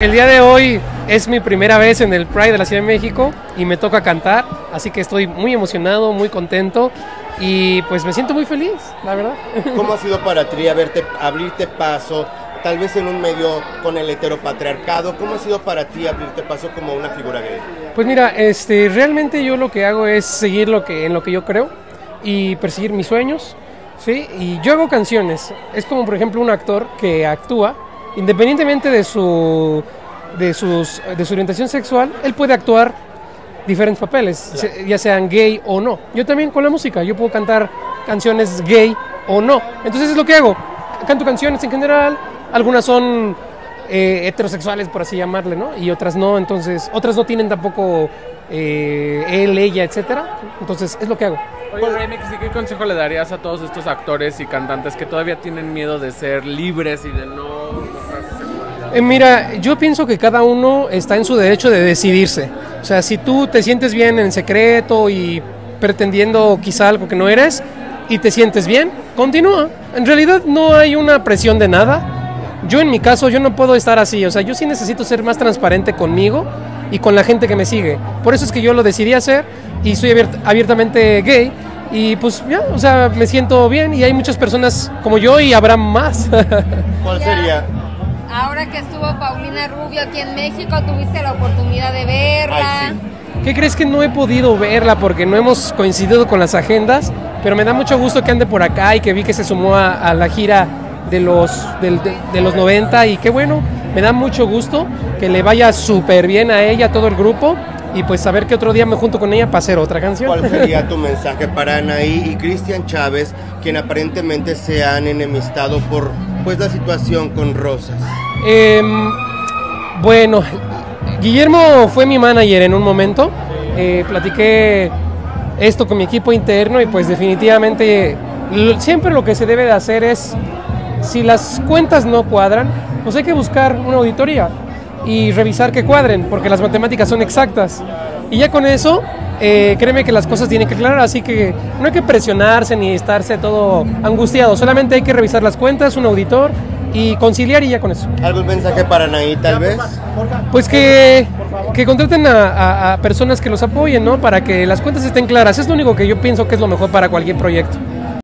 El día de hoy es mi primera vez en el Pride de la Ciudad de México y me toca cantar, así que estoy muy emocionado, muy contento y pues me siento muy feliz, la verdad. ¿Cómo ha sido para ti abrirte, abrirte paso, tal vez en un medio con el heteropatriarcado? ¿Cómo ha sido para ti abrirte paso como una figura gay? Pues mira, este, realmente yo lo que hago es seguir lo que, en lo que yo creo y perseguir mis sueños, ¿sí? Y yo hago canciones, es como por ejemplo un actor que actúa independientemente de su, de, sus, de su orientación sexual, él puede actuar diferentes papeles, ya sean gay o no. Yo también con la música, yo puedo cantar canciones gay o no. Entonces es lo que hago. Canto canciones en general, algunas son eh, heterosexuales, por así llamarle, ¿no? Y otras no, entonces, otras no tienen tampoco eh, él, ella, etcétera. Entonces es lo que hago. Oye, Remix, ¿y qué consejo le darías a todos estos actores y cantantes que todavía tienen miedo de ser libres y de no eh, mira, yo pienso que cada uno está en su derecho de decidirse. O sea, si tú te sientes bien en secreto y pretendiendo quizá algo que no eres y te sientes bien, continúa. En realidad no hay una presión de nada. Yo en mi caso, yo no puedo estar así. O sea, yo sí necesito ser más transparente conmigo y con la gente que me sigue. Por eso es que yo lo decidí hacer y soy abiertamente gay. Y pues ya, o sea, me siento bien y hay muchas personas como yo y habrá más. ¿Cuál sería? Ahora que estuvo Paulina Rubio aquí en México, tuviste la oportunidad de verla. ¿Qué crees que no he podido verla porque no hemos coincidido con las agendas? Pero me da mucho gusto que ande por acá y que vi que se sumó a, la gira de los, de, los 90 y qué bueno, me da mucho gusto que le vaya súper bien a ella, a todo el grupo y pues saber que otro día me junto con ella para hacer otra canción. ¿Cuál sería tu mensaje para Anaí y Cristian Chávez, quien aparentemente se han enemistado por pues la situación con Rosas? Em, bueno, Guillermo fue mi manager en un momento. Eh, platiqué esto con mi equipo interno y pues definitivamente siempre lo que se debe de hacer es, si las cuentas no cuadran, pues hay que buscar una auditoría y revisar que cuadren, porque las matemáticas son exactas. Y ya con eso, eh, créeme que las cosas tienen que aclarar, así que no hay que presionarse ni estarse todo angustiado, solamente hay que revisar las cuentas, un auditor y conciliar y ya con eso. ¿Algún mensaje para Anaí tal vez? Pues que, que contraten a, a personas que los apoyen, ¿no? Para que las cuentas estén claras. Es lo único que yo pienso que es lo mejor para cualquier proyecto.